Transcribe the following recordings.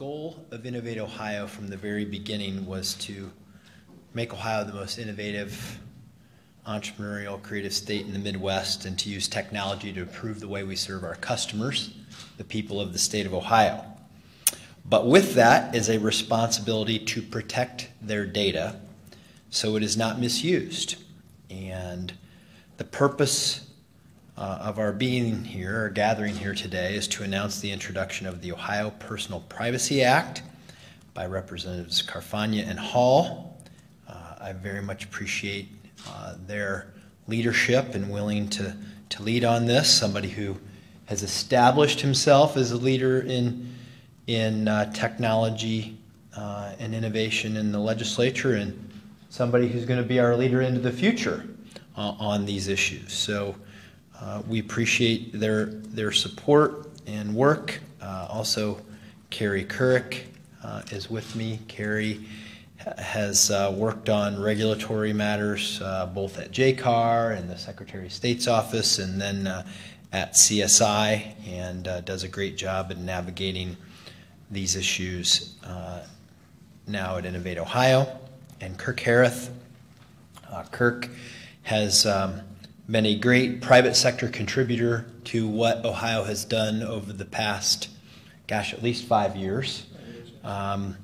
goal of Innovate Ohio from the very beginning was to make Ohio the most innovative, entrepreneurial, creative state in the Midwest and to use technology to improve the way we serve our customers, the people of the state of Ohio. But with that is a responsibility to protect their data so it is not misused. And the purpose uh, of our being here, or gathering here today, is to announce the introduction of the Ohio Personal Privacy Act by Representatives Carfagna and Hall. Uh, I very much appreciate uh, their leadership and willing to, to lead on this. Somebody who has established himself as a leader in, in uh, technology uh, and innovation in the legislature, and somebody who's going to be our leader into the future uh, on these issues. So uh, we appreciate their, their support and work. Uh, also, Carrie Kuruc uh, is with me. Carrie has uh, worked on regulatory matters uh, both at JCAR and the Secretary of State's office and then at CSI and does a great job in navigating these issues now at Innovate Ohio. And Kirk Herath. Kirk has um, been a great private sector contributor to what Ohio has done over the past, gosh, at least five years. Um,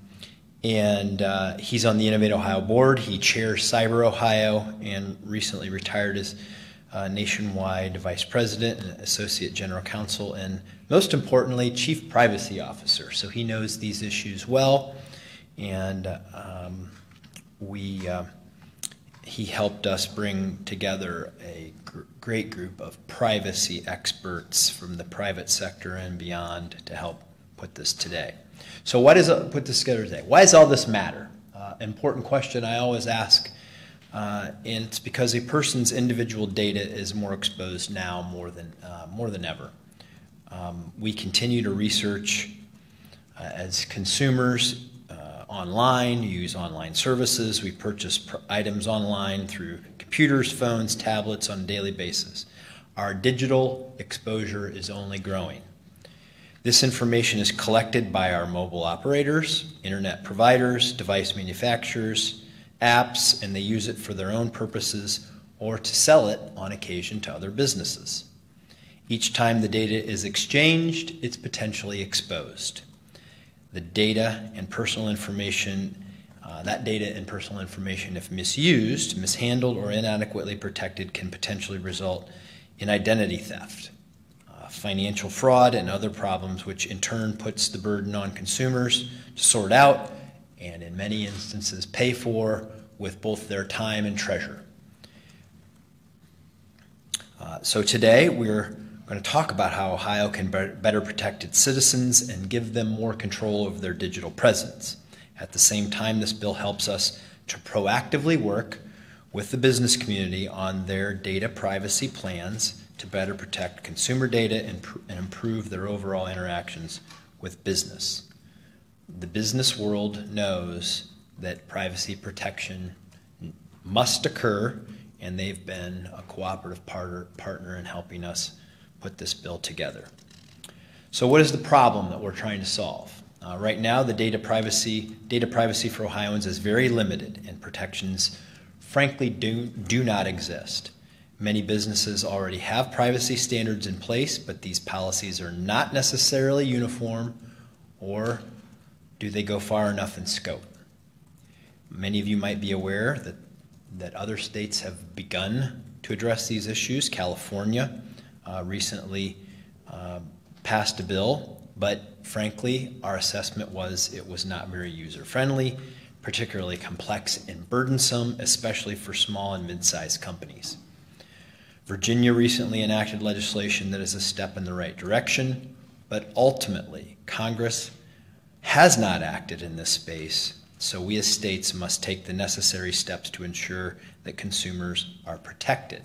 and uh, he's on the Innovate Ohio board. He chairs Cyber Ohio and recently retired as uh, nationwide vice president and associate general counsel, and most importantly, chief privacy officer. So he knows these issues well, and um, we. Uh, he helped us bring together a gr great group of privacy experts from the private sector and beyond to help put this today. So, why does it put this together today? Why does all this matter? Uh, important question I always ask, uh, and it's because a person's individual data is more exposed now more than uh, more than ever. Um, we continue to research uh, as consumers online, use online services. We purchase items online through computers, phones, tablets on a daily basis. Our digital exposure is only growing. This information is collected by our mobile operators, internet providers, device manufacturers, apps, and they use it for their own purposes or to sell it on occasion to other businesses. Each time the data is exchanged, it's potentially exposed the data and personal information, uh, that data and personal information, if misused, mishandled, or inadequately protected, can potentially result in identity theft, uh, financial fraud, and other problems, which in turn puts the burden on consumers to sort out and, in many instances, pay for with both their time and treasure. Uh, so today we're we're going to talk about how Ohio can better protect its citizens and give them more control over their digital presence. At the same time, this bill helps us to proactively work with the business community on their data privacy plans to better protect consumer data and, and improve their overall interactions with business. The business world knows that privacy protection must occur, and they've been a cooperative partner, partner in helping us put this bill together. So what is the problem that we're trying to solve? Uh, right now, the data privacy, data privacy for Ohioans is very limited, and protections, frankly, do, do not exist. Many businesses already have privacy standards in place, but these policies are not necessarily uniform, or do they go far enough in scope? Many of you might be aware that, that other states have begun to address these issues. California uh, recently uh, passed a bill, but frankly, our assessment was it was not very user friendly, particularly complex and burdensome, especially for small and mid sized companies. Virginia recently enacted legislation that is a step in the right direction, but ultimately, Congress has not acted in this space, so we as states must take the necessary steps to ensure that consumers are protected.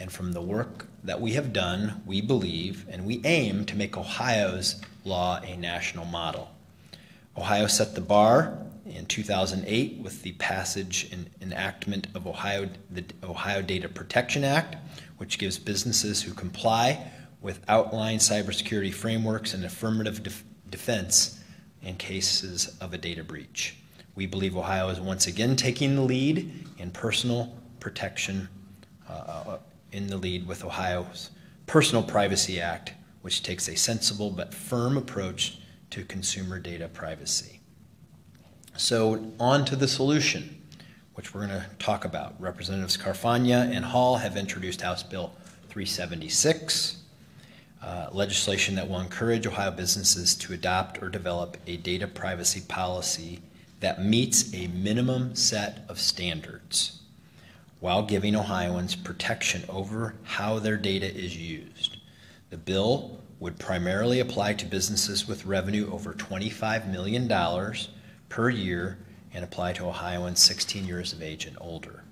And from the work that we have done, we believe and we aim to make Ohio's law a national model. Ohio set the bar in 2008 with the passage and enactment of Ohio, the Ohio Data Protection Act, which gives businesses who comply with outlined cybersecurity frameworks and affirmative def defense in cases of a data breach. We believe Ohio is once again taking the lead in personal protection, uh, uh in the lead with Ohio's Personal Privacy Act, which takes a sensible but firm approach to consumer data privacy. So, on to the solution, which we're going to talk about. Representatives Carfagna and Hall have introduced House Bill 376, uh, legislation that will encourage Ohio businesses to adopt or develop a data privacy policy that meets a minimum set of standards while giving Ohioans protection over how their data is used. The bill would primarily apply to businesses with revenue over $25 million per year and apply to Ohioans 16 years of age and older.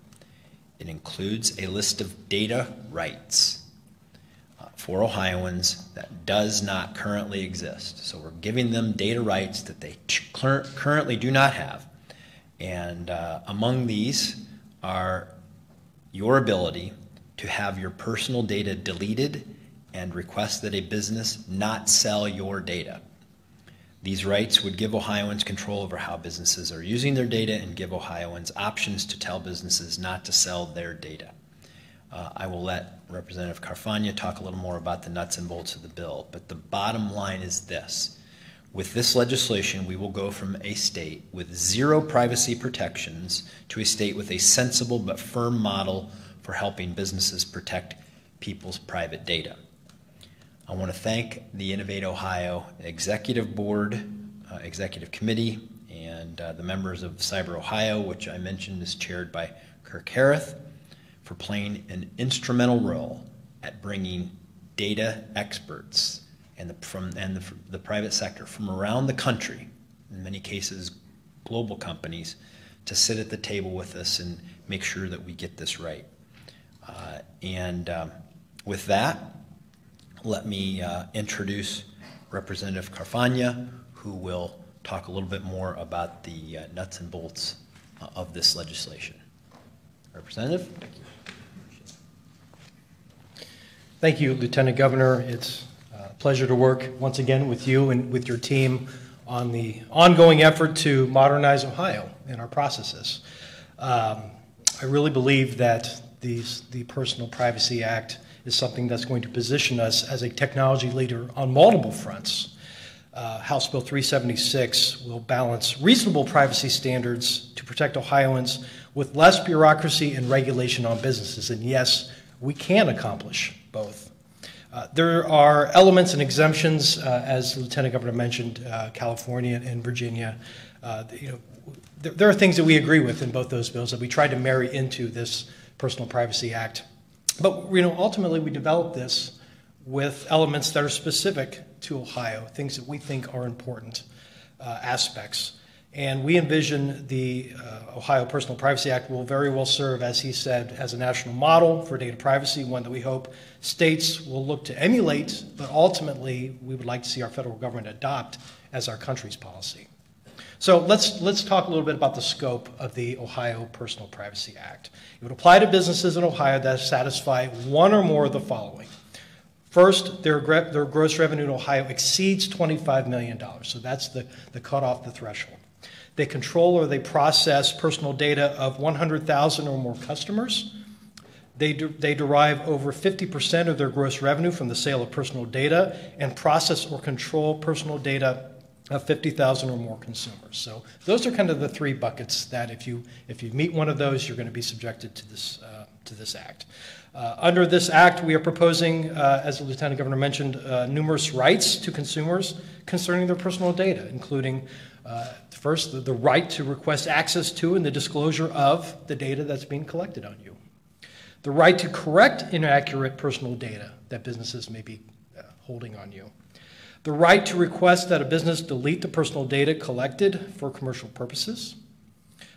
It includes a list of data rights uh, for Ohioans that does not currently exist. So we're giving them data rights that they currently do not have. And uh, among these are your ability to have your personal data deleted and request that a business not sell your data. These rights would give Ohioans control over how businesses are using their data and give Ohioans options to tell businesses not to sell their data. Uh, I will let Representative Carfagna talk a little more about the nuts and bolts of the bill, but the bottom line is this. With this legislation, we will go from a state with zero privacy protections to a state with a sensible but firm model for helping businesses protect people's private data. I want to thank the Innovate Ohio Executive Board, uh, Executive Committee, and uh, the members of Cyber Ohio, which I mentioned is chaired by Kirk Herath, for playing an instrumental role at bringing data experts and the, from, and the, the private sector from around the country, in many cases global companies, to sit at the table with us and make sure that we get this right. Uh, and um, with that, let me uh, introduce Representative Carfagna, who will talk a little bit more about the uh, nuts and bolts uh, of this legislation. Representative? Thank you. Lieutenant Governor. It's pleasure to work once again with you and with your team on the ongoing effort to modernize Ohio and our processes. Um, I really believe that these, the Personal Privacy Act is something that's going to position us as a technology leader on multiple fronts. Uh, House Bill 376 will balance reasonable privacy standards to protect Ohioans with less bureaucracy and regulation on businesses. And yes, we can accomplish both. Uh, there are elements and exemptions, uh, as Lieutenant Governor mentioned, uh, California and Virginia. Uh, you know, there, there, are things that we agree with in both those bills that we tried to marry into this Personal Privacy Act. But you know, ultimately, we developed this with elements that are specific to Ohio, things that we think are important uh, aspects. And we envision the uh, Ohio Personal Privacy Act will very well serve, as he said, as a national model for data privacy, one that we hope states will look to emulate, but ultimately we would like to see our federal government adopt as our country's policy. So let's, let's talk a little bit about the scope of the Ohio Personal Privacy Act. It would apply to businesses in Ohio that satisfy one or more of the following. First, their, their gross revenue in Ohio exceeds $25 million, so that's the, the cutoff, the threshold. They control or they process personal data of 100,000 or more customers. They, de they derive over 50% of their gross revenue from the sale of personal data and process or control personal data of 50,000 or more consumers. So those are kind of the three buckets that if you if you meet one of those, you're going to be subjected to this uh, to this act. Uh, under this act, we are proposing, uh, as the Lieutenant Governor mentioned, uh, numerous rights to consumers concerning their personal data, including uh, first the, the right to request access to and the disclosure of the data that's being collected on you, the right to correct inaccurate personal data that businesses may be uh, holding on you. The right to request that a business delete the personal data collected for commercial purposes,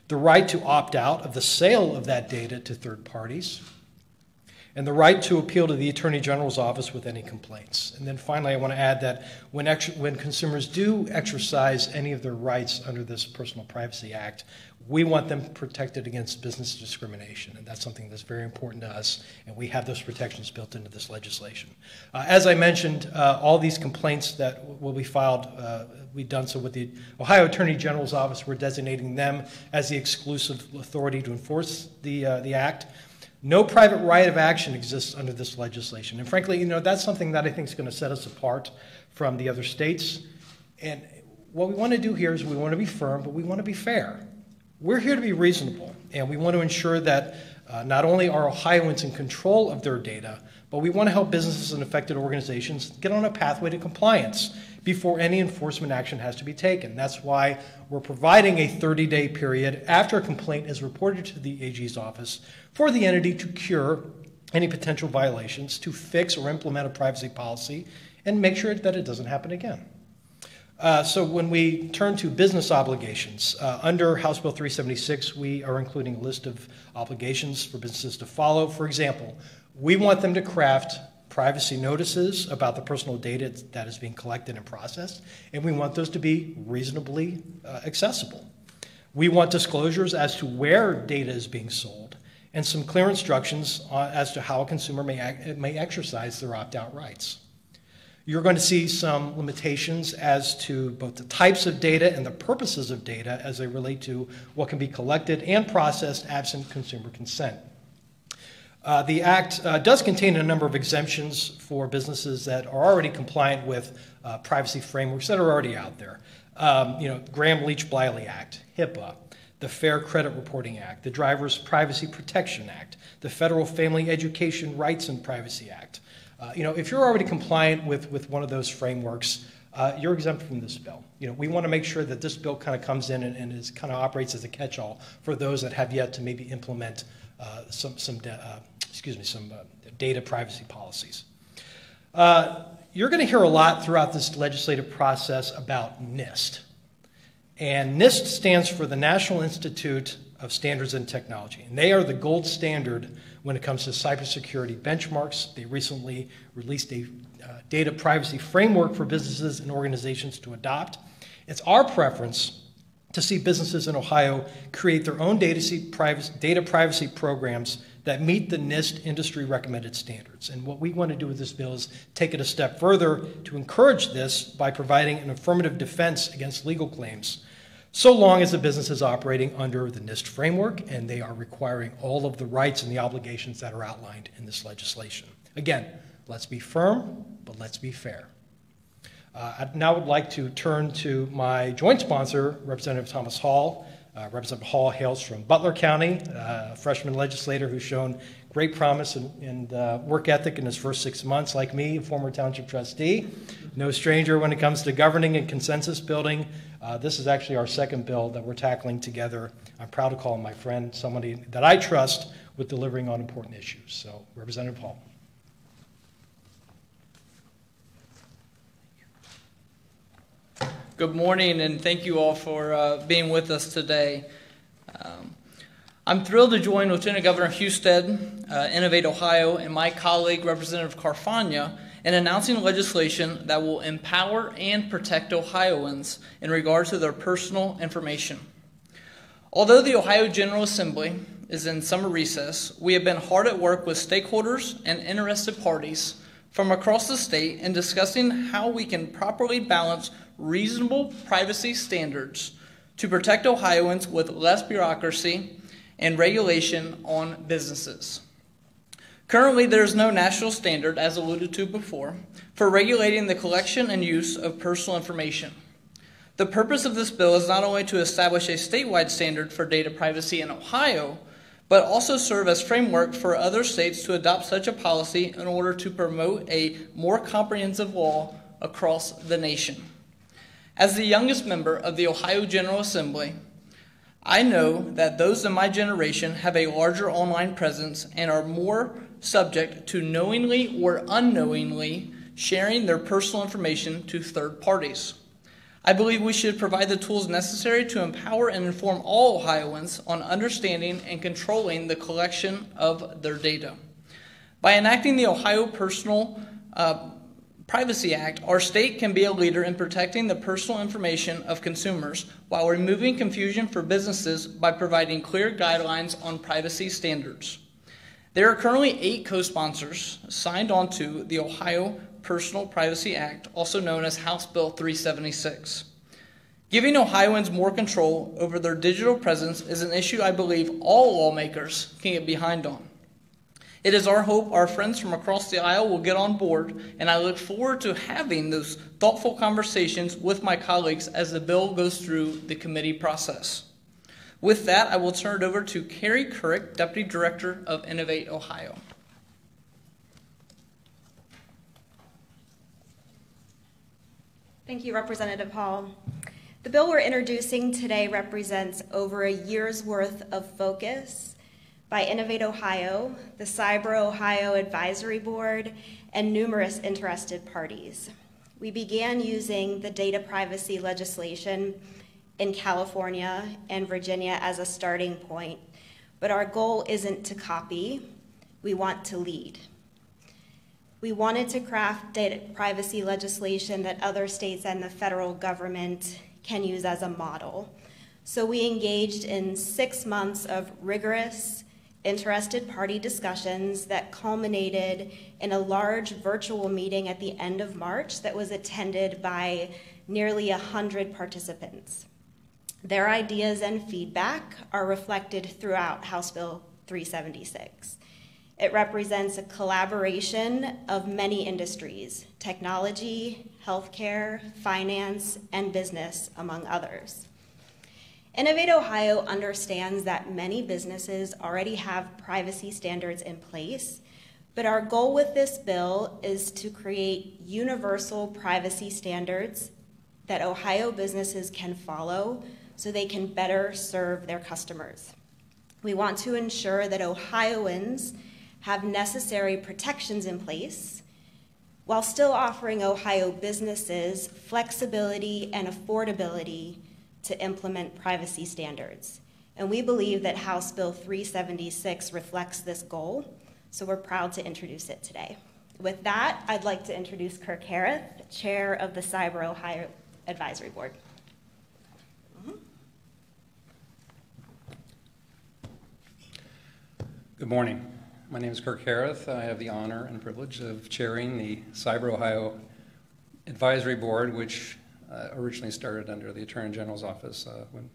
the right to opt out of the sale of that data to third parties, and the right to appeal to the Attorney General's office with any complaints. And then finally, I want to add that when, when consumers do exercise any of their rights under this Personal Privacy Act, we want them protected against business discrimination, and that's something that's very important to us, and we have those protections built into this legislation. Uh, as I mentioned, uh, all these complaints that will be filed, uh, we've done so with the Ohio Attorney General's office. We're designating them as the exclusive authority to enforce the, uh, the act. No private right of action exists under this legislation. And frankly, you know, that's something that I think is going to set us apart from the other states. And what we want to do here is we want to be firm, but we want to be fair. We're here to be reasonable, and we want to ensure that uh, not only are Ohioans in control of their data, but we want to help businesses and affected organizations get on a pathway to compliance before any enforcement action has to be taken. That's why we're providing a 30 day period after a complaint is reported to the AG's office for the entity to cure any potential violations, to fix or implement a privacy policy, and make sure that it doesn't happen again. Uh, so when we turn to business obligations, uh, under House Bill 376, we are including a list of obligations for businesses to follow. For example, we want them to craft privacy notices about the personal data that is being collected and processed, and we want those to be reasonably uh, accessible. We want disclosures as to where data is being sold and some clear instructions uh, as to how a consumer may, ac- may exercise their opt out rights. You're going to see some limitations as to both the types of data and the purposes of data as they relate to what can be collected and processed absent consumer consent. Uh, the Act uh, does contain a number of exemptions for businesses that are already compliant with uh, privacy frameworks that are already out there. Um, you know, Gramm-Leach-Bliley Act, HIPAA, the Fair Credit Reporting Act, the Driver's Privacy Protection Act, the Federal Family Education Rights and Privacy Act. Uh, you know, if you're already compliant with, with one of those frameworks, uh, you're exempt from this bill. You know, we want to make sure that this bill kind of comes in and, and is kind of operates as a catch-all for those that have yet to maybe implement uh, some, some uh, excuse me, some uh, data privacy policies. Uh, you're going to hear a lot throughout this legislative process about NIST. And NIST stands for the National Institute of Standards and Technology. And they are the gold standard when it comes to cybersecurity benchmarks. They recently released a uh, data privacy framework for businesses and organizations to adopt. It's our preference to see businesses in Ohio create their own data privacy, data privacy programs that meet the NIST industry recommended standards. And what we want to do with this bill is take it a step further to encourage this by providing an affirmative defense against legal claims, so long as the business is operating under the NIST framework and they are requiring all of the rights and the obligations that are outlined in this legislation. Again, let's be firm, but let's be fair. Uh, I now would like to turn to my joint sponsor, Representative Thomas Hall. Uh, Representative Hall hails from Butler County, uh, a freshman legislator who's shown great promise and, and work ethic in his first six months, like me, a former township trustee. No stranger when it comes to governing and consensus building. Uh, this is actually our second bill that we're tackling together. I'm proud to call my friend, somebody that I trust with delivering on important issues. So, Representative Hall. Good morning, and thank you all for uh, being with us today. Um, I'm thrilled to join Lieutenant Governor Husted, uh, Innovate Ohio, and my colleague, Representative Carfagna, in announcing legislation that will empower and protect Ohioans in regard to their personal information. Although the Ohio General Assembly is in summer recess, we have been hard at work with stakeholders and interested parties from across the state in discussing how we can properly balance reasonable privacy standards to protect Ohioans with less bureaucracy and regulation on businesses. Currently, there is no national standard, as alluded to before, for regulating the collection and use of personal information. The purpose of this bill is not only to establish a statewide standard for data privacy in Ohio, but also serve as framework for other states to adopt such a policy in order to promote a more comprehensive law across the nation. As the youngest member of the Ohio General Assembly, I know that those in my generation have a larger online presence and are more subject to knowingly or unknowingly sharing their personal information to third parties. I believe we should provide the tools necessary to empower and inform all Ohioans on understanding and controlling the collection of their data. By enacting the Ohio Personal uh, Privacy Act, our state can be a leader in protecting the personal information of consumers while removing confusion for businesses by providing clear guidelines on privacy standards. There are currently eight co sponsors signed onto the Ohio Personal Privacy Act, also known as House Bill 376. Giving Ohioans more control over their digital presence is an issue I believe all lawmakers can get behind on. It is our hope our friends from across the aisle will get on board, and I look forward to having those thoughtful conversations with my colleagues as the bill goes through the committee process. With that, I will turn it over to Carrie Kuruc, Deputy Director of Innovate Ohio. Thank you, Representative Hall. The bill we're introducing today represents over a year's worth of focus by Innovate Ohio, the Cyber Ohio Advisory Board, and numerous interested parties. We began using the data privacy legislation in California and Virginia as a starting point, but our goal isn't to copy, we want to lead. We wanted to craft data privacy legislation that other states and the federal government can use as a model. So we engaged in six months of rigorous, interested party discussions that culminated in a large virtual meeting at the end of March that was attended by nearly 100 participants. Their ideas and feedback are reflected throughout House Bill 376. It represents a collaboration of many industries technology, healthcare, finance, and business, among others. Innovate Ohio understands that many businesses already have privacy standards in place, but our goal with this bill is to create universal privacy standards that Ohio businesses can follow so they can better serve their customers. We want to ensure that Ohioans have necessary protections in place while still offering Ohio businesses flexibility and affordability to implement privacy standards. And we believe that House Bill 376 reflects this goal, so we're proud to introduce it today. With that, I'd like to introduce Kirk Herath, Chair of the Cyber Ohio Advisory Board. Good morning. My name is Kirk Herath. I have the honor and privilege of chairing the Cyber Ohio Advisory Board, which uh, originally started under the Attorney General's office uh, when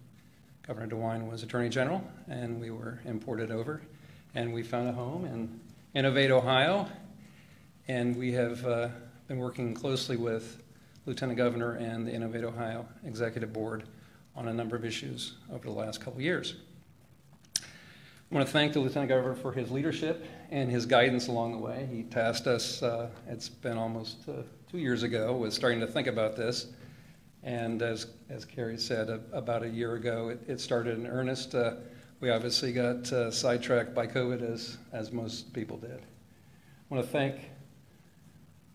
Governor DeWine was Attorney General, and we were imported over. And we found a home in Innovate, Ohio, and we have uh, been working closely with Lieutenant Governor and the Innovate Ohio Executive Board on a number of issues over the last couple years. I want to thank the Lieutenant Governor for his leadership and his guidance along the way. He tasked us, uh, it's been almost uh, two years ago, with starting to think about this. And as, as Carrie said, about a year ago, it, it started in earnest. Uh, we obviously got uh, sidetracked by COVID, as, as most people did. I want to thank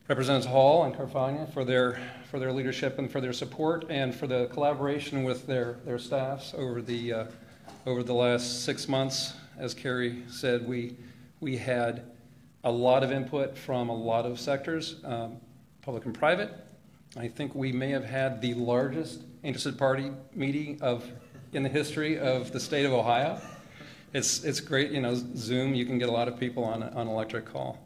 Representatives Hall and Carfagna for their, for their leadership and for their support and for the collaboration with their, their staffs over the, uh, over the last six months as Carrie said, we, we had a lot of input from a lot of sectors, um, public and private. I think we may have had the largest interested party meeting of in the history of the state of Ohio. It's, it's great, you know, Zoom, you can get a lot of people on, on electric call.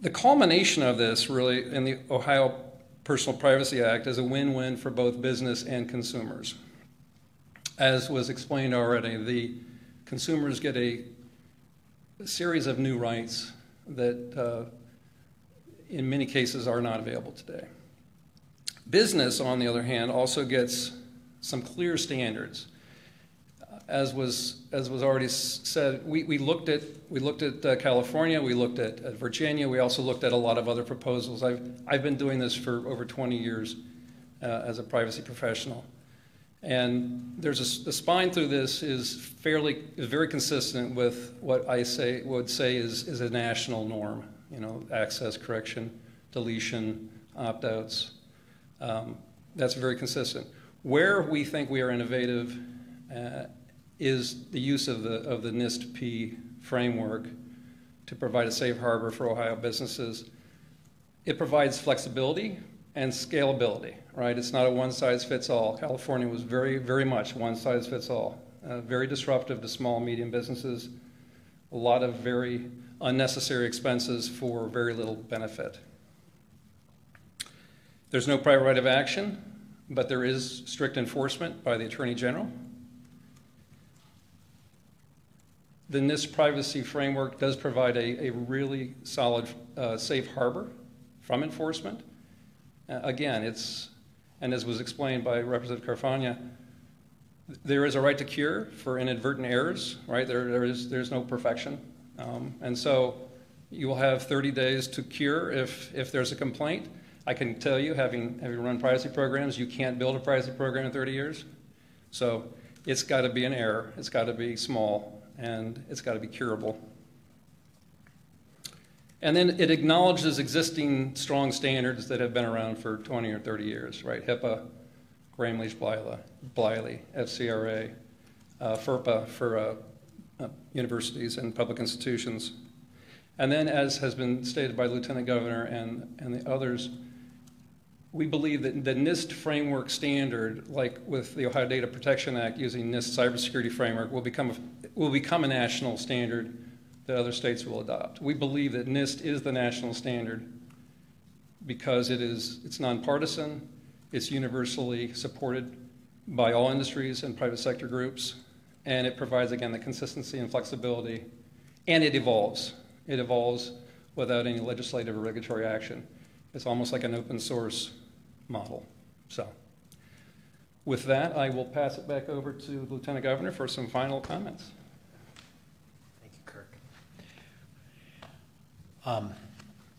The culmination of this really in the Ohio Personal Privacy Act is a win-win for both business and consumers. As was explained already, the consumers get a series of new rights that uh, in many cases are not available today. Business, on the other hand, also gets some clear standards. As was, as was already said, we, we looked at, we looked at uh, California, we looked at, at, Virginia, we also looked at a lot of other proposals. I've, I've been doing this for over 20 years uh, as a privacy professional. And there's a, the spine through this is fairly, is very consistent with what I say, would say is, is a national norm. You know, access, correction, deletion, opt-outs. Um, that's very consistent. Where we think we are innovative uh, is the use of the, of the NIST P framework to provide a safe harbor for Ohio businesses. It provides flexibility and scalability, right? It's not a one size fits all. California was very, very much one size fits all. Uh, very disruptive to small medium businesses. A lot of very unnecessary expenses for very little benefit. There's no private right of action, but there is strict enforcement by the Attorney General. The NIST privacy framework does provide a, a really solid, uh, safe harbor from enforcement. Uh, again, it's, and as was explained by Representative Carfagna, there is a right to cure for inadvertent errors, right? There, there is, there's no perfection. Um, and so you will have 30 days to cure if, if there's a complaint. I can tell you, having, having run privacy programs, you can't build a privacy program in 30 years. So it's got to be an error, it's got to be small, and it's got to be curable. And then it acknowledges existing strong standards that have been around for 20 or 30 years, right? HIPAA, Gramm-Leach Bliley, FCRA, uh, FERPA for uh, uh, universities and public institutions. And then, as has been stated by Lieutenant Governor and, and the others, we believe that the NIST framework standard, like with the Ohio Data Protection Act using NIST cybersecurity framework, will become a, will become a national standard that other states will adopt. We believe that NIST is the national standard because it is it's nonpartisan, it's universally supported by all industries and private sector groups, and it provides again the consistency and flexibility, and it evolves. It evolves without any legislative or regulatory action. It's almost like an open source model. So, with that, I will pass it back over to the Lieutenant Governor for some final comments. Thank you, Kirk. Um,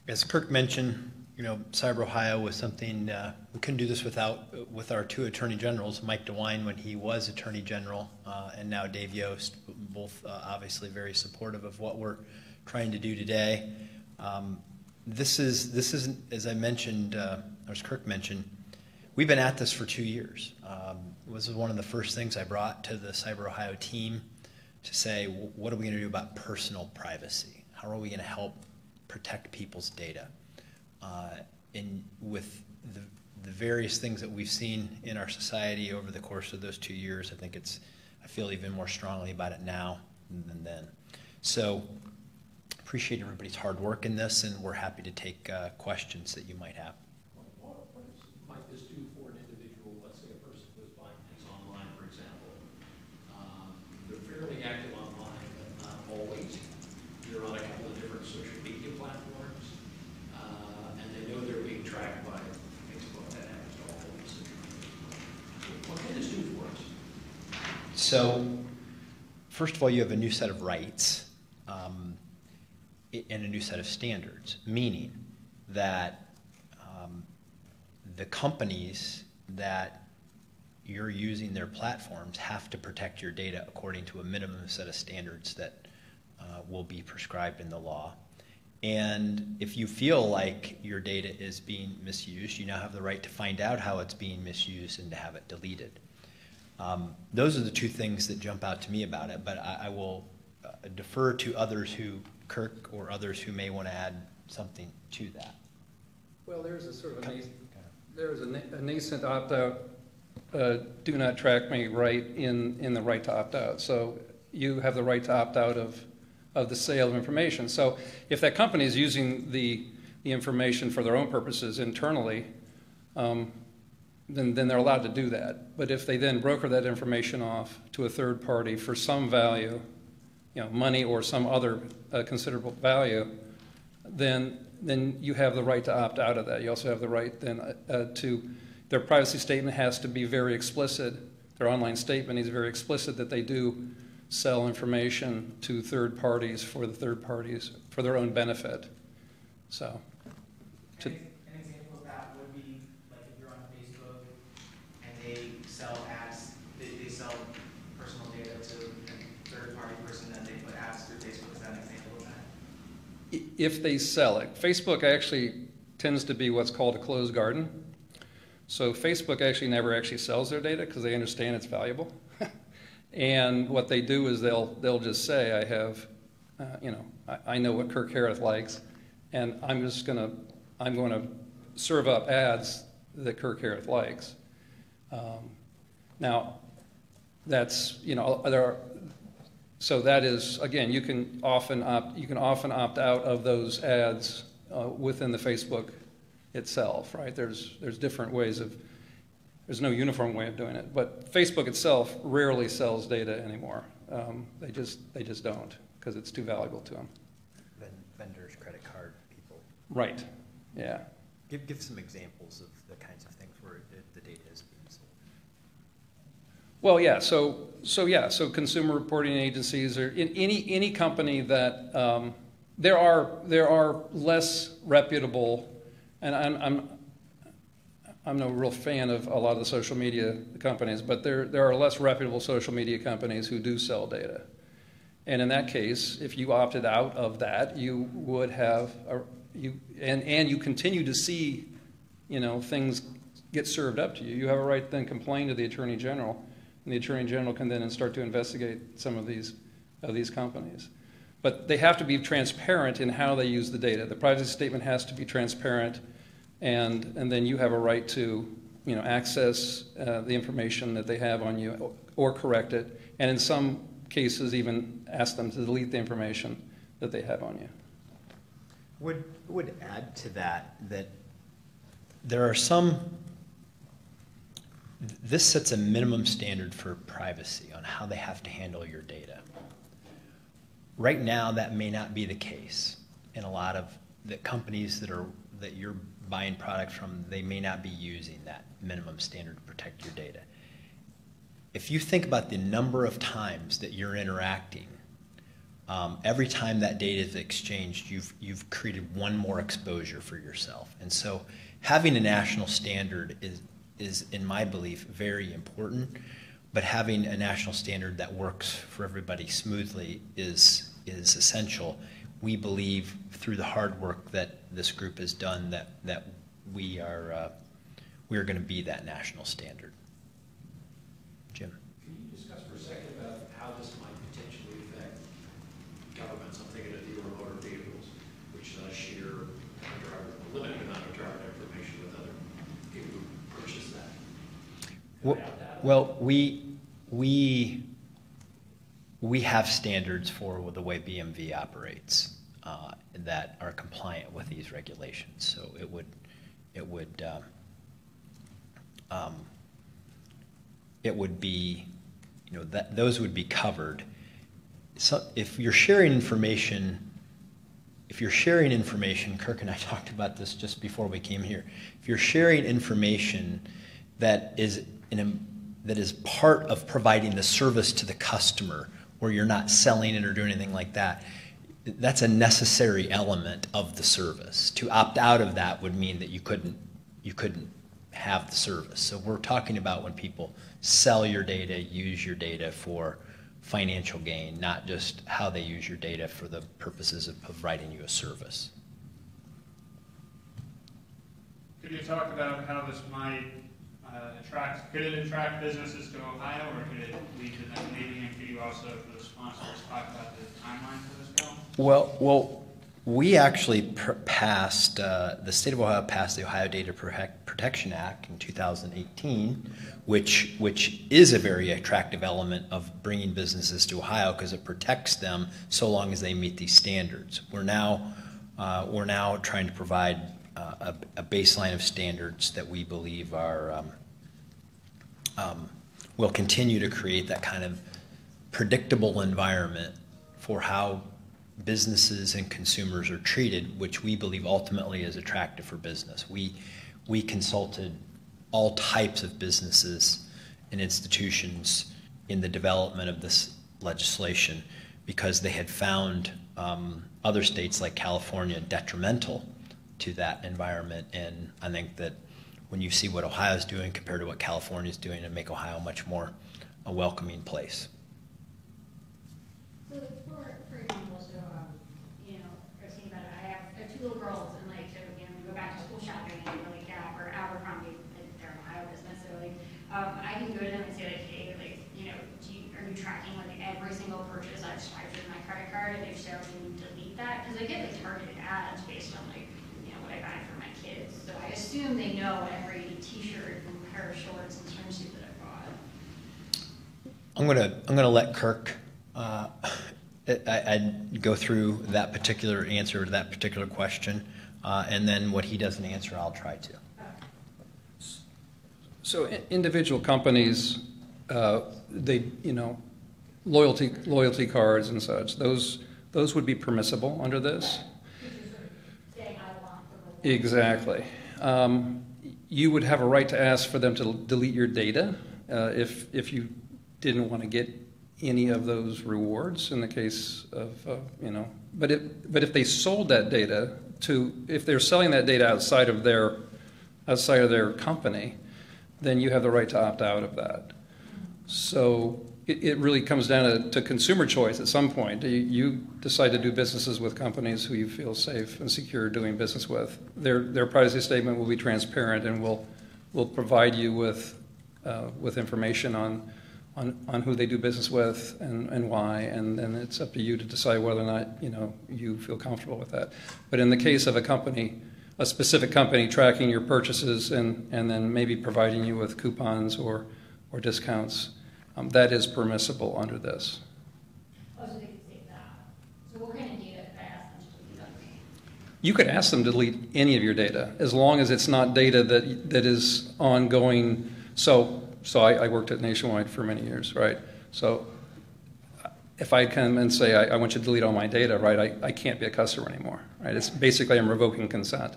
as Kirk mentioned, you know, Cyber Ohio was something uh, we couldn't do this without with our two attorney generals, Mike DeWine when he was attorney general, uh, and now Dave Yost, both uh, obviously very supportive of what we're trying to do today. Um, this is this isn't as I mentioned, uh, as Kirk mentioned, we've been at this for two years. Um, this is one of the first things I brought to the Cyber Ohio team to say, what are we going to do about personal privacy? How are we going to help protect people's data? Uh, in with the, the various things that we've seen in our society over the course of those two years, I think it's I feel even more strongly about it now than then. So appreciate everybody's hard work in this, and we're happy to take uh, questions that you might have. What, what is, might this do for an individual, let's say a person who's buying things online, for example? Um, they're fairly active online, but not always. They're on a couple of different social media platforms, uh, and they know they're being tracked by Facebook, that happens to all of us. What can this do for us? So, first of all, you have a new set of rights um, and a new set of standards, meaning that um, the companies that you're using their platforms have to protect your data according to a minimum set of standards that uh, will be prescribed in the law. And if you feel like your data is being misused, you now have the right to find out how it's being misused and to have it deleted. Um, those are the two things that jump out to me about it, but I, I will uh, defer to others who, Kirk or others who may want to add something to that. Well, there's a sort of a nascent, there's a na- a nascent opt-out, uh, do not track me right in, in the right to opt-out. So you have the right to opt out of, of the sale of information. So if that company is using the, the information for their own purposes internally, um, then, then they're allowed to do that. But if they then broker that information off to a third party for some value, you know, money or some other uh, considerable value, then then you have the right to opt out of that. You also have the right then uh, uh, to their privacy statement has to be very explicit. Their online statement is very explicit that they do sell information to third parties for the third parties for their own benefit. So, to, An, an example of that would be like if you're on Facebook and they sell ads, they, they sell personal data to a third party person that they put ads through Facebook. Is that an example of that? i- if they sell it, Facebook actually tends to be what's called a closed garden. So Facebook actually never actually sells their data because they understand it's valuable. and what they do is they'll they'll just say, I have Uh, you know, I, I know what Kirk Herath likes, and I'm just gonna, I'm going to serve up ads that Kirk Herath likes. Um, now, that's, you know, there are, so that is, again, you can often opt, you can often opt out of those ads uh, within the Facebook itself, right? There's, there's different ways of, there's no uniform way of doing it. But Facebook itself rarely sells data anymore. Um, they just, they just don't, because it's too valuable to them. Vendors, credit card people. Right, yeah. Give, give some examples of the kinds of things where the data is being sold. Well, yeah, so, so yeah, so consumer reporting agencies or in any, any company that, um, there are, there are less reputable, and I'm, I'm, I'm no real fan of a lot of the social media companies, but there, there are less reputable social media companies who do sell data. And in that case, if you opted out of that, you would have, a, you, and, and you continue to see, you know, things get served up to you. You have a right to then complain to the Attorney General, and the Attorney General can then start to investigate some of these, of these companies. But they have to be transparent in how they use the data. The privacy statement has to be transparent, and, and then you have a right to, you know, access uh, the information that they have on you or correct it, and in some cases even ask them to delete the information that they have on you. Would, would add to that, that there are some, this sets a minimum standard for privacy on how they have to handle your data. Right now, that may not be the case in a lot of the companies that are, that you're buying products from, they may not be using that minimum standard to protect your data. If you think about the number of times that you're interacting um, every time that data is exchanged, you've, you've created one more exposure for yourself. And so having a national standard is, is, in my belief, very important. But having a national standard that works for everybody smoothly is, is essential. We believe through the hard work that this group has done that, that we are, uh, we are going to be that national standard. Jim? Can you discuss for a second about how this might potentially affect governments? I'm thinking of newer motor vehicles, which uh, share a driver, a limited amount of driver information with other people who purchase that. Well, we, we, we have standards for the way BMV operates uh, that are compliant with these regulations. So it would, it would, um, um, it would be, you know, that, those would be covered. So if you're sharing information, if you're sharing information, Kirk and I talked about this just before we came here. If you're sharing information that is in a, that is part of providing the service to the customer, where you're not selling it or doing anything like that, that's a necessary element of the service. To opt out of that would mean that you couldn't you couldn't have the service. So we're talking about when people sell your data, use your data for financial gain, not just how they use your data for the purposes of providing you a service. Could you talk about how this might uh, attract, could it attract businesses to Ohio, or could it lead to them leaving? And could you also, for the sponsors, talk about the timeline for this bill? Well, well, we actually passed, uh, the state of Ohio passed the Ohio Data Protect- Protection Act in 2018, which, which is a very attractive element of bringing businesses to Ohio because it protects them so long as they meet these standards. We're now, uh, we're now trying to provide uh, a, a baseline of standards that we believe are, um, um, will continue to create that kind of predictable environment for how businesses and consumers are treated, which we believe ultimately is attractive for business. We, we consulted all types of businesses and institutions in the development of this legislation because they had found um, other states like California detrimental to that environment. And I think that when you see what Ohio is doing compared to what California is doing, it make Ohio much more a welcoming place. So for, for example, so, um, you know, I was thinking about it, I have, I have two little girls, and like, so, you know, we go back to school shopping, and like, Gap or Abercrombie, like, they're an Ohio business, so like, um, I can go to them and say like, hey, like, you know, do you, are you you tracking like every single purchase I've swiped with my credit card? And if so, can you delete that? Because I get like targeted ads based on like, you know, what I buy for my kids. So I assume they know every t-shirt and pair of shorts and swimsuit that I bought. I'm gonna, I'm gonna let Kirk, uh, I, I'd go through that particular answer to that particular question, uh, and then what he doesn't answer, I'll try to. So individual companies, uh, they, you know, loyalty, loyalty cards and such, those, those would be permissible under this? Which is sort of saying I want the reward. Exactly. Um, You would have a right to ask for them to delete your data uh, if, if you didn't want to get any of those rewards in the case of, uh, you know, but if, but if they sold that data to, if they're selling that data outside of their, outside of their company, then you have the right to opt out of that. So it, it really comes down to, to consumer choice at some point. You, you decide to do businesses with companies who you feel safe and secure doing business with. Their, their privacy statement will be transparent and will, will provide you with, uh, with information on, on, on who they do business with and, and why, and then it's up to you to decide whether or not, you know, you feel comfortable with that. But in the case of a company, a specific company tracking your purchases and, and then maybe providing you with coupons or, or discounts, um, that is permissible under this. Oh, so they could say that. So what kind of data could I ask them to delete on me? You could ask them to delete any of your data, as long as it's not data that, that is ongoing. So, so I, I worked at Nationwide for many years, right? So if I come and say, I, I want you to delete all my data, right, I, I can't be a customer anymore, right? It's basically I'm revoking consent.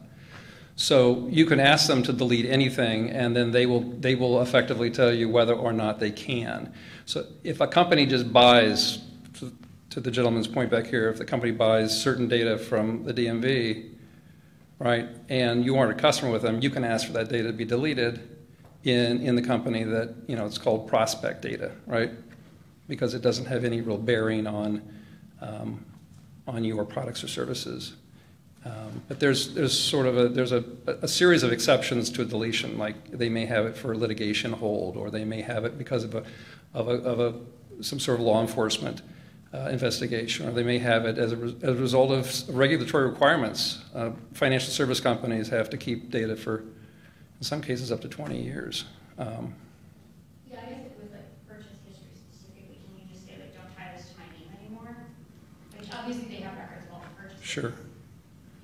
So you can ask them to delete anything, and then they will, they will effectively tell you whether or not they can. So if a company just buys, to- the gentleman's point back here, if the company buys certain data from the DMV, right, and you aren't a customer with them, you can ask for that data to be deleted in, in the company that, you know, it's called prospect data, right? Because it doesn't have any real bearing on, um, on your products or services. Um, But there's, there's sort of a, there's a, a series of exceptions to a deletion, like they may have it for litigation hold, or they may have it because of a, of a, of a, some sort of law enforcement uh, investigation, or they may have it as a, as a result of regulatory requirements. Uh, Financial service companies have to keep data for, in some cases, up to 20 years. Um, Yeah, I guess it was like purchase history specifically, can you just say like, don't tie this to my name anymore? Which obviously they have records of all the purchases. Sure.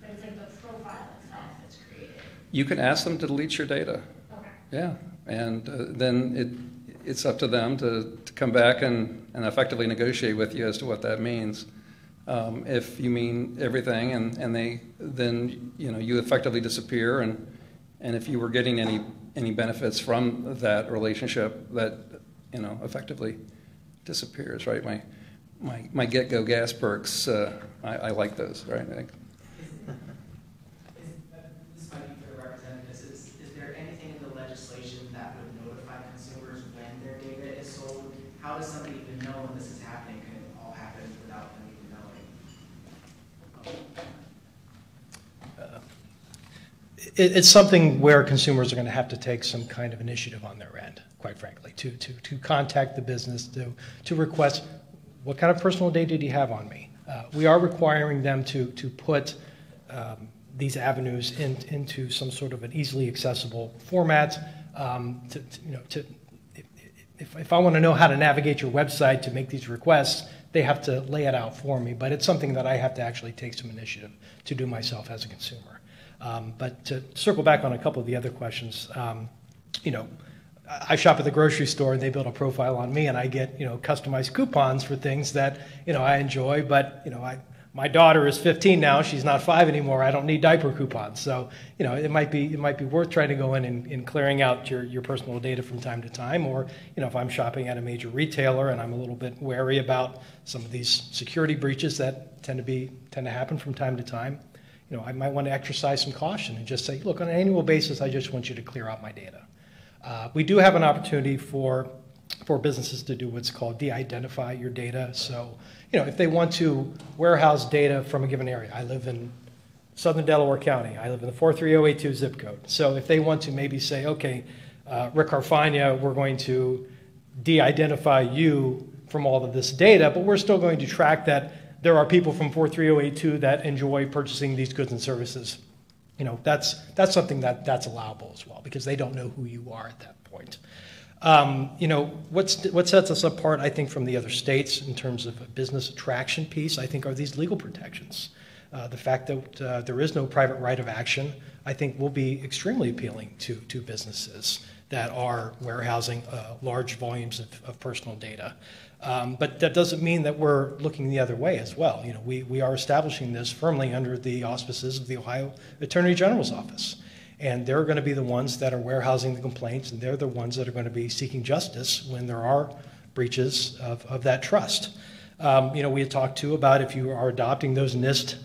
But it's like the profile itself that's created. You can ask them to delete your data. Okay. Yeah, and uh, then it, it's up to them to, to come back and, and effectively negotiate with you as to what that means. Um, if you mean everything and, and they, then, you know, you effectively disappear and, and if you were getting any, any benefits from that relationship, that, you know, effectively disappears, right? My, my, my get-go gas perks, uh, I, I like those, right? I- Is, uh, this might be for the representatives, is, is there anything in the legislation that would notify consumers when their data is sold? How does somebody even know when this is happening? Can it all happen without them even knowing? It, it's something where consumers are going to have to take some kind of initiative on their end, quite frankly, to, to, to contact the business, to, to request, what kind of personal data do you have on me? Uh, we are requiring them to, to put um, these avenues in, into some sort of an easily accessible format. Um, to, to, you know, to, if, if I want to know how to navigate your website to make these requests, they have to lay it out for me. But it's something that I have to actually take some initiative to do myself as a consumer. Um, but to circle back on a couple of the other questions, um, you know, I I shop at the grocery store and they build a profile on me and I get, you know, customized coupons for things that, you know, I enjoy. But, you know, I, my daughter is 15 now. She's not five anymore. I don't need diaper coupons. So, you know, it might be, it might be worth trying to go in and, and clearing out your, your personal data from time to time. Or, you know, if I'm shopping at a major retailer and I'm a little bit wary about some of these security breaches that tend to be, tend to happen from time to time, you know, I might want to exercise some caution and just say, look, on an annual basis, I just want you to clear out my data. Uh, we do have an opportunity for for businesses to do what's called de-identify your data. So, you know, if they want to warehouse data from a given area, I live in Southern Delaware County. I live in the 43082 zip code. So, if they want to maybe say, okay, uh, Rick Carfagna, we're going to de-identify you from all of this data, but we're still going to track that there are people from 43082 that enjoy purchasing these goods and services. You know, that's, that's something that, that's allowable as well, because they don't know who you are at that point. Um, you know, what's, what sets us apart, I think, from the other states in terms of a business attraction piece, I think, are these legal protections. Uh, the fact that uh, there is no private right of action, I think, will be extremely appealing to, to businesses that are warehousing uh, large volumes of, of personal data. Um, but that doesn't mean that we're looking the other way as well. You know, we, we are establishing this firmly under the auspices of the Ohio Attorney General's office. And they're going to be the ones that are warehousing the complaints, and they're the ones that are going to be seeking justice when there are breaches of, of that trust. Um, you know, we had talked too about if you are adopting those NIST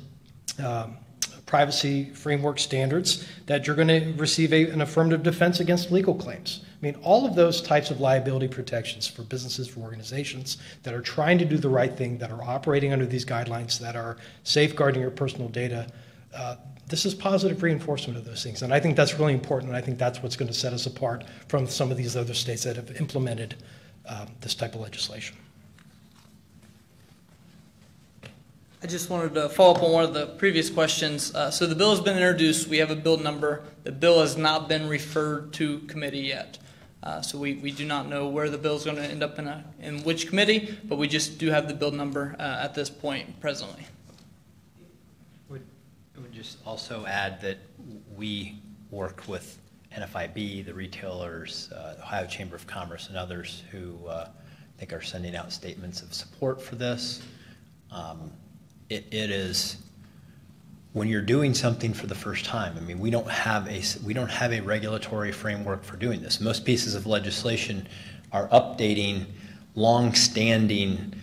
um, privacy framework standards, that you're going to receive a, an affirmative defense against legal claims. I mean, all of those types of liability protections for businesses, for organizations that are trying to do the right thing, that are operating under these guidelines, that are safeguarding your personal data, uh, this is positive reinforcement of those things. And I think that's really important, and I think that's what's going to set us apart from some of these other states that have implemented um, this type of legislation. I just wanted to follow up on one of the previous questions. Uh, so the bill has been introduced. We have a bill number. The bill has not been referred to committee yet. Uh, so we, we do not know where the bill is going to end up in, a, in which committee, but we just do have the bill number uh, at this point presently. Just also add that we worked with NFIB, the retailers, uh, Ohio Chamber of Commerce, and others who uh, I think are sending out statements of support for this. Um, it, it is when you're doing something for the first time. I mean, we don't have a we don't have a regulatory framework for doing this. Most pieces of legislation are updating long-standing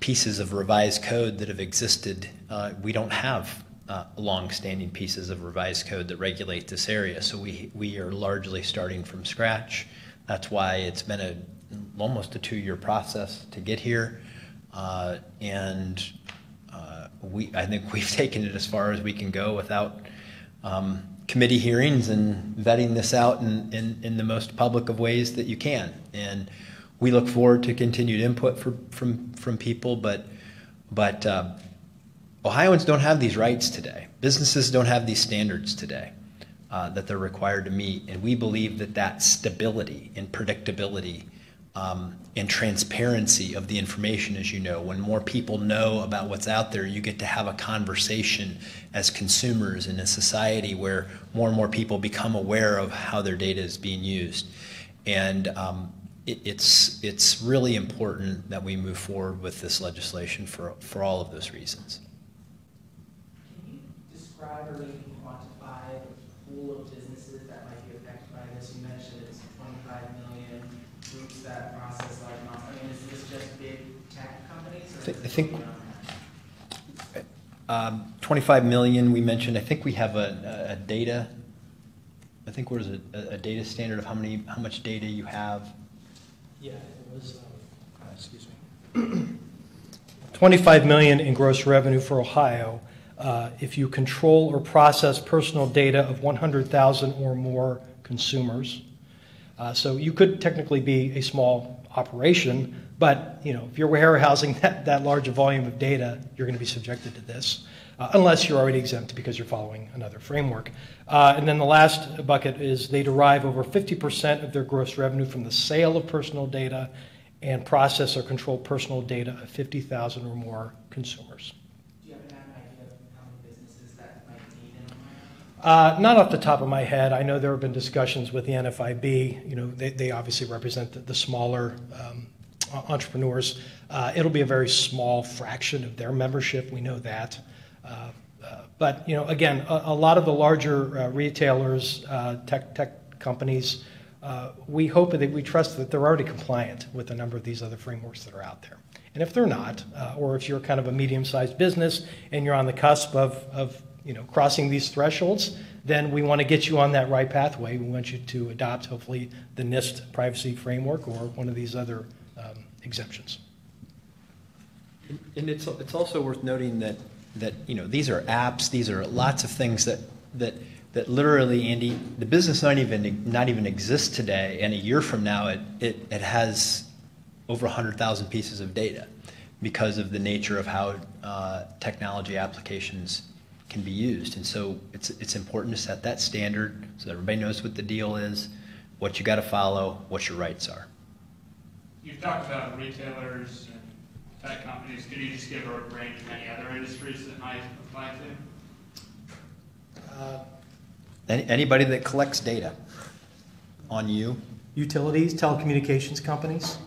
pieces of revised code that have existed. Uh, we don't have uh, long-standing pieces of revised code that regulate this area, so we we are largely starting from scratch. That's why it's been a almost a two-year process to get here, uh, and we, I think we've taken it as far as we can go without um, committee hearings and vetting this out in, in, in, the most public of ways that you can. And we look forward to continued input for, from, from people, but, but uh, Ohioans don't have these rights today. Businesses don't have these standards today uh, that they're required to meet. And we believe that that stability and predictability um, and transparency of the information, as you know. When more people know about what's out there, you get to have a conversation as consumers in a society where more and more people become aware of how their data is being used. And um, it, it's, it's really important that we move forward with this legislation for, for all of those reasons. Can you describe or maybe quantify the pool of businesses that might be affected by this? You mentioned it's 25 million groups that process large amounts? I mean, is this just big tech companies? Or I think um, 25 million we mentioned. I think we have a, a data. I think what is it? A, a, data standard of how many, how much data you have. Yeah, it was. Uh, excuse me. 25 million in gross revenue for Ohio. Uh, if you control or process personal data of 100,000 or more consumers, uh, so you could technically be a small operation, but you know if you're warehousing that, that large a volume of data, you're going to be subjected to this, uh, unless you're already exempt because you're following another framework. Uh, and then the last bucket is they derive over 50% of their gross revenue from the sale of personal data and process or control personal data of 50,000 or more consumers. Uh, not off the top of my head. I know there have been discussions with the NFIB. You know, they, they obviously represent the, the smaller um, entrepreneurs. Uh, it'll be a very small fraction of their membership. We know that. Uh, uh but you know, again, a, a lot of the larger uh, retailers, uh, tech tech companies, we hope that we trust that they're already compliant with a number of these other frameworks that are out there. And if they're not, or if you're kind of a medium-sized business and you're on the cusp of, of you know, crossing these thresholds, then we want to get you on that right pathway. We want you to adopt, hopefully, the NIST privacy framework or one of these other um, exemptions. And it's, it's also worth noting that, that, you know, these are apps, these are lots of things that, that, that literally, Andy, the business not even, not even exists today, and a year from now, it, it, it has over 100,000 pieces of data because of the nature of how uh, technology applications can be used. And so it's, it's important to set that standard so that everybody knows what the deal is, what you got to follow, what your rights are. You've talked about retailers and tech companies. Could you just give a range of any other industries that might apply to? Uh, Any- Anybody that collects data on you, Utilities, telecommunications companies?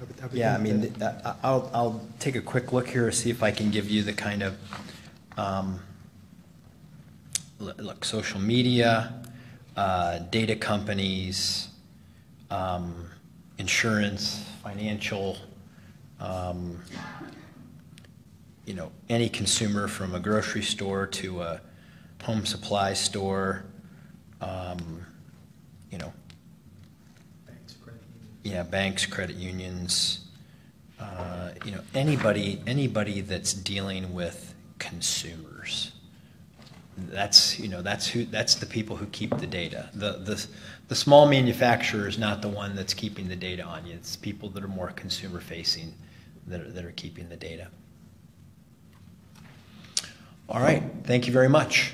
I would- I would Yeah, I mean, that- I- I'll, I'll take a quick look here, to see if I can give you the kind of, um, look, social media, uh, data companies, um, insurance, financial, um, you know, any consumer from a grocery store to a home supply store, um, you know, Banks, credit unions. yeah, banks, credit unions, uh, you know, anybody, anybody that's dealing with consumers. That's, you know, that's who, that's the people who keep the data. The, the, the small manufacturer is not the one that's keeping the data on you. It's people that are more consumer facing that are, that are keeping the data. All right, thank you very much.